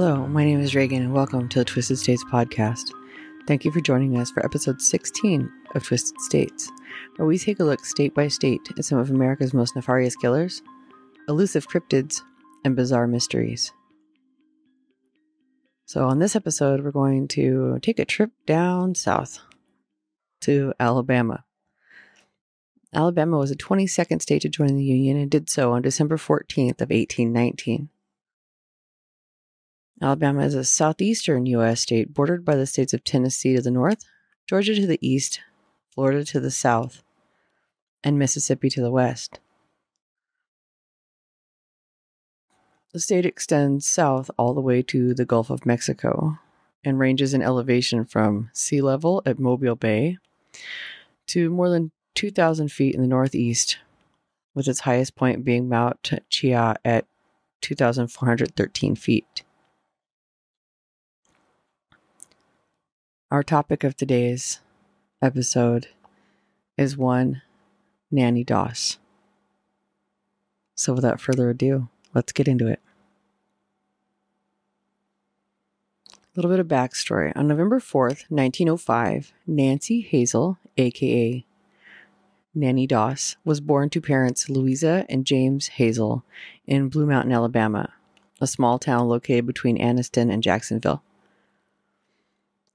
Hello, my name is Reagan, and welcome to the Twisted States podcast. Thank you for joining us for episode 16 of Twisted States, where we take a look state by state at some of America's most nefarious killers, elusive cryptids, and bizarre mysteries. So, on this episode, we're going to take a trip down south to Alabama. Alabama was the 22nd state to join the Union and did so on December 14th of 1819. Alabama is a southeastern U.S. state bordered by the states of Tennessee to the north, Georgia to the east, Florida to the south, and Mississippi to the west. The state extends south all the way to the Gulf of Mexico and ranges in elevation from sea level at Mobile Bay to more than 2,000 feet in the northeast, with its highest point being Mount Cheaha at 2,413 feet. Our topic of today's episode is one Nannie Doss. So, without further ado, let's get into it. A little bit of backstory. On November 4th, 1905, Nancy Hazel, aka Nannie Doss, was born to parents Louisa and James Hazel in Blue Mountain, Alabama, a small town located between Anniston and Jacksonville.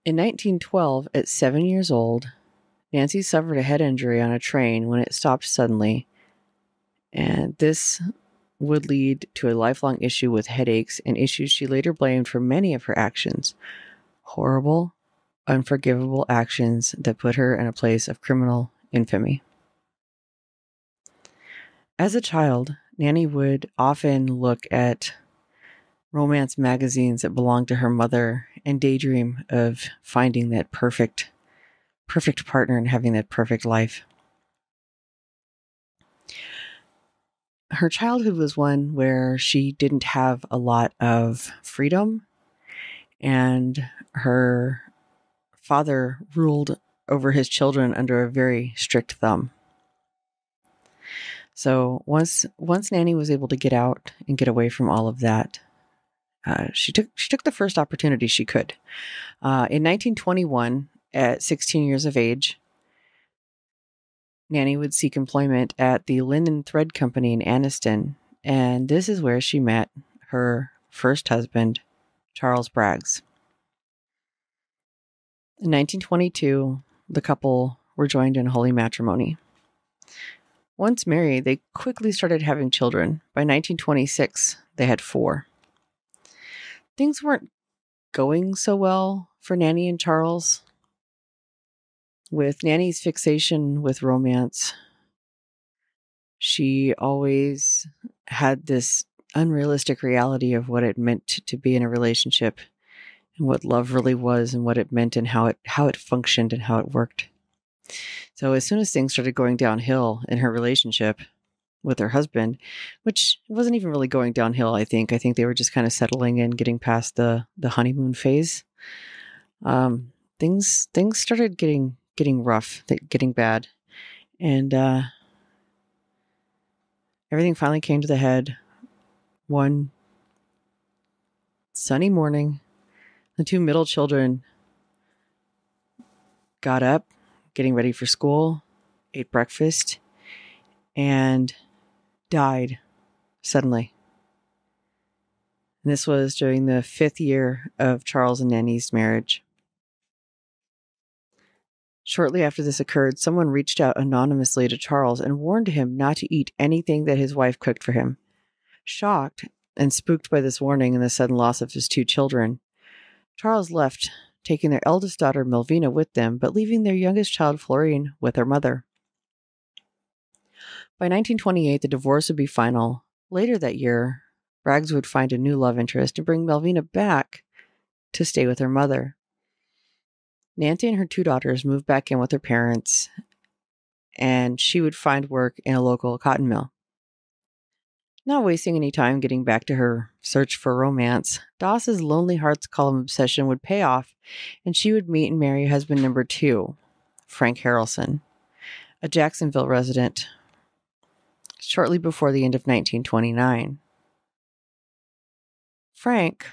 In 1912, at seven years old, Nancy suffered a head injury on a train when it stopped suddenly, and this would lead to a lifelong issue with headaches and issues she later blamed for many of her actions. Horrible, unforgivable actions that put her in a place of criminal infamy. As a child, Nannie would often look at romance magazines that belonged to her mother and daydream of finding that perfect perfect partner and having that perfect life. Her childhood was one where she didn't have a lot of freedom and her father ruled over his children under a very strict thumb. So once once Nannie was able to get out and get away from all of that, uh, she took she took the first opportunity she could. Uh, in 1921, at 16 years of age, Nannie would seek employment at the Linen Thread Company in Anniston, and this is where she met her first husband, Charles Braggs. In 1922, the couple were joined in holy matrimony. Once married, they quickly started having children. By 1926, they had four things weren't going so well for Nannie and Charles. With Nannie's fixation with romance, she always had this unrealistic reality of what it meant to be in a relationship and what love really was and what it meant and how it how it functioned and how it worked. So as soon as things started going downhill in her relationship, with her husband, which wasn't even really going downhill. I think. I think they were just kind of settling in, getting past the the honeymoon phase. Um, things things started getting getting rough, getting bad, and uh, everything finally came to the head. One sunny morning, the two middle children got up, getting ready for school, ate breakfast, and died suddenly. And this was during the fifth year of Charles and Nannie's marriage. Shortly after this occurred, someone reached out anonymously to Charles and warned him not to eat anything that his wife cooked for him. Shocked and spooked by this warning and the sudden loss of his two children, Charles left, taking their eldest daughter Melvina with them, but leaving their youngest child Florine with her mother. By 1928, the divorce would be final. Later that year, Braggs would find a new love interest and bring Melvina back to stay with her mother. Nancy and her two daughters moved back in with her parents, and she would find work in a local cotton mill. Not wasting any time getting back to her search for romance, Doss's Lonely Hearts column obsession would pay off, and she would meet and marry husband number two, Frank Harrelson, a Jacksonville resident shortly before the end of 1929. Frank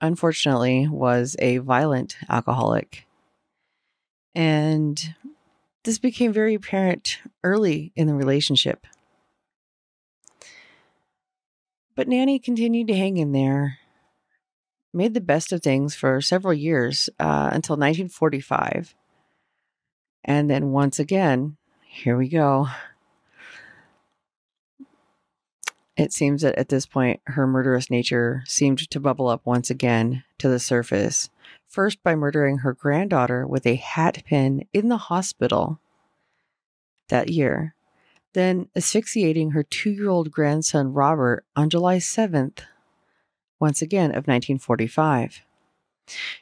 unfortunately, was a violent alcoholic. And this became very apparent early in the relationship. But Nannie continued to hang in there, made the best of things for several years uh, until 1945. And then once again, here we go. It seems that at this point, her murderous nature seemed to bubble up once again to the surface. First, by murdering her granddaughter with a hat pin in the hospital that year, then asphyxiating her two year old grandson Robert on July 7th, once again of 1945.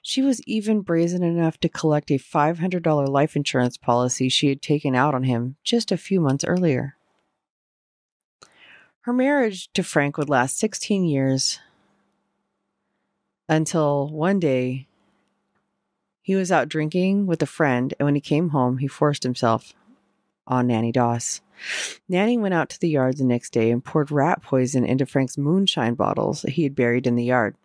She was even brazen enough to collect a $500 life insurance policy she had taken out on him just a few months earlier. Her marriage to Frank would last 16 years until one day he was out drinking with a friend, and when he came home, he forced himself on Nannie Doss. Nannie went out to the yard the next day and poured rat poison into Frank's moonshine bottles that he had buried in the yard.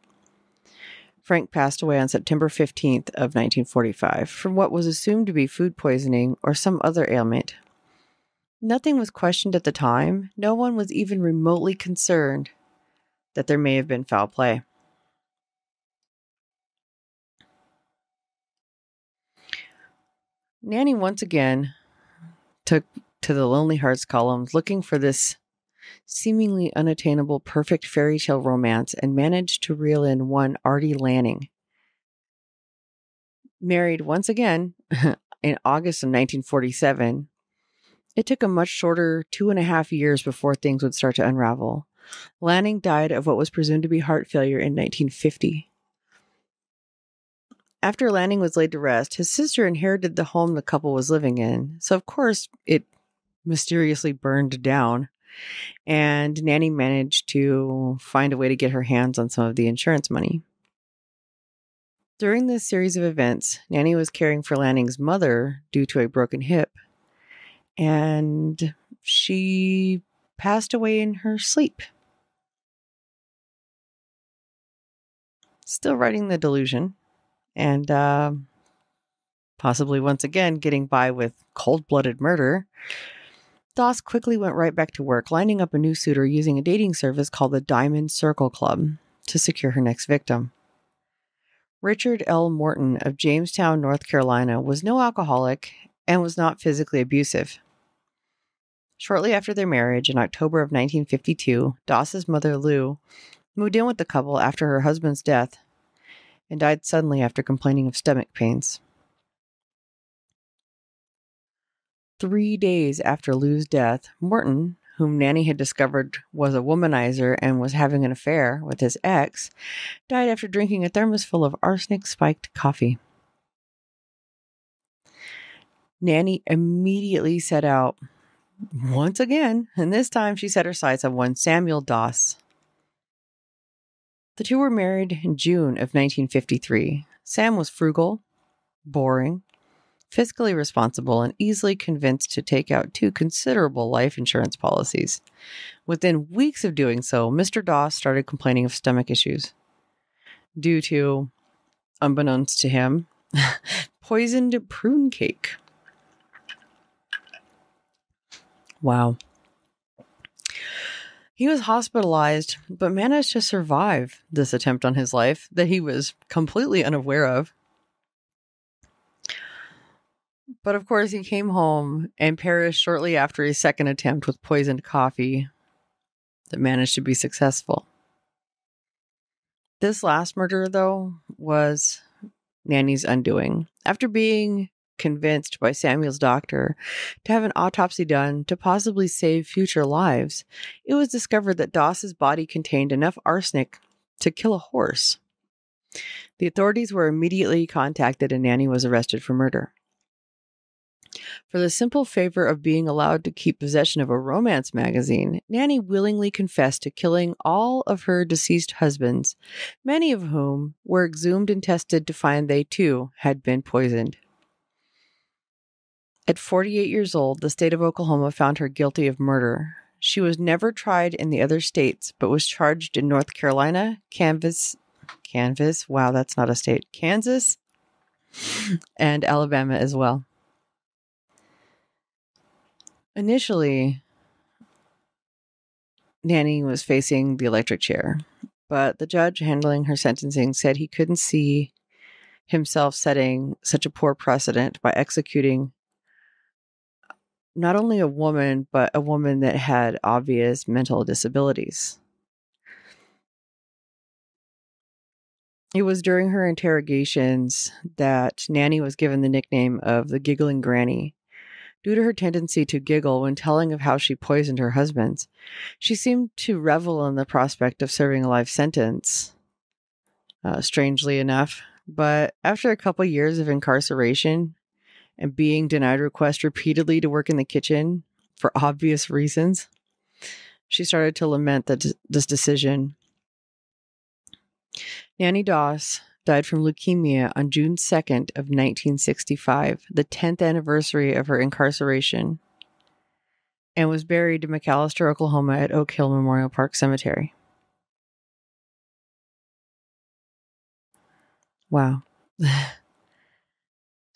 Frank passed away on September 15th of 1945 from what was assumed to be food poisoning or some other ailment. Nothing was questioned at the time. No one was even remotely concerned that there may have been foul play. Nannie once again took to the Lonely Hearts columns looking for this seemingly unattainable perfect fairy tale romance and managed to reel in one Arlie Lanning. Married once again in August of 1947, it took a much shorter two and a half years before things would start to unravel. Lanning died of what was presumed to be heart failure in 1950. After Lanning was laid to rest, his sister inherited the home the couple was living in. So, of course, it mysteriously burned down. And Nannie managed to find a way to get her hands on some of the insurance money. During this series of events, Nannie was caring for Lanning's mother due to a broken hip and she passed away in her sleep. Still writing the delusion, and uh, possibly once again getting by with cold blooded murder. Doss quickly went right back to work, lining up a new suitor using a dating service called the Diamond Circle Club to secure her next victim. Richard L. Morton of Jamestown, North Carolina, was no alcoholic and was not physically abusive. Shortly after their marriage in October of 1952, Doss's mother, Lou, moved in with the couple after her husband's death and died suddenly after complaining of stomach pains. Three days after Lou's death, Morton, whom Nannie had discovered was a womanizer and was having an affair with his ex, died after drinking a thermos full of arsenic spiked coffee. Nannie immediately set out once again, and this time she set her sights on one Samuel Doss. The two were married in June of 1953. Sam was frugal, boring, fiscally responsible, and easily convinced to take out two considerable life insurance policies. Within weeks of doing so, Mr. Doss started complaining of stomach issues due to, unbeknownst to him, poisoned prune cake. Wow. He was hospitalized, but managed to survive this attempt on his life that he was completely unaware of. But of course, he came home and perished shortly after a second attempt with poisoned coffee that managed to be successful. This last murder, though, was Nannie's undoing. After being convinced by Samuel's doctor to have an autopsy done to possibly save future lives, it was discovered that Doss's body contained enough arsenic to kill a horse. The authorities were immediately contacted and Nannie was arrested for murder. For the simple favor of being allowed to keep possession of a romance magazine, Nannie willingly confessed to killing all of her deceased husbands, many of whom were exhumed and tested to find they too had been poisoned. At 48 years old, the state of Oklahoma found her guilty of murder. She was never tried in the other states, but was charged in North Carolina, Kansas, Kansas. Wow, that's not a state. Kansas and Alabama as well. Initially, Nannie was facing the electric chair, but the judge handling her sentencing said he couldn't see himself setting such a poor precedent by executing not only a woman, but a woman that had obvious mental disabilities. It was during her interrogations that Nannie was given the nickname of the Giggling Granny. Due to her tendency to giggle when telling of how she poisoned her husband, she seemed to revel in the prospect of serving a life sentence. Uh, strangely enough, but after a couple years of incarceration and being denied requests repeatedly to work in the kitchen for obvious reasons, she started to lament that this decision. Nannie Doss died from leukemia on June 2nd of 1965, the 10th anniversary of her incarceration, and was buried in McAlester, Oklahoma at Oak Hill Memorial Park Cemetery. Wow.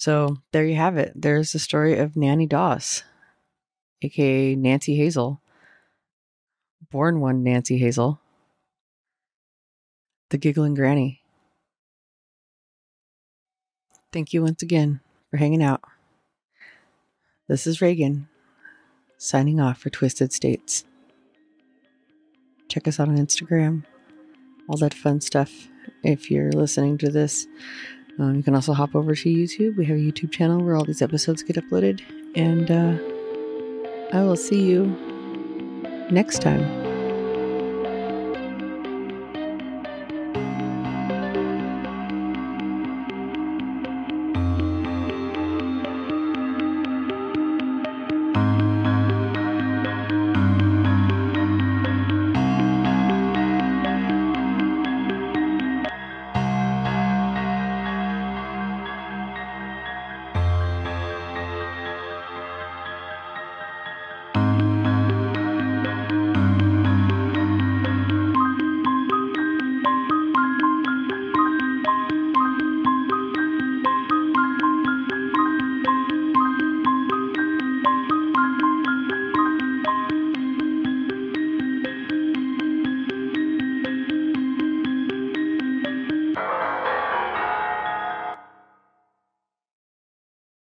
so there you have it. There's the story of Nannie Doss, aka Nancy Hazel, born one Nancy Hazel, the giggling granny. Thank you once again for hanging out. This is Reagan, signing off for Twisted States. Check us out on Instagram, all that fun stuff if you're listening to this. Um, you can also hop over to YouTube. We have a YouTube channel where all these episodes get uploaded. And uh, I will see you next time.